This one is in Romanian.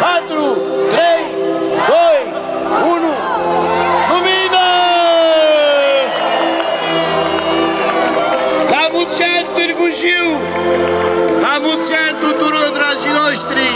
4, 3, 2, 1, lumină! La mulți ani Târgu Jiu! La mulți ani tuturor dragii noștri!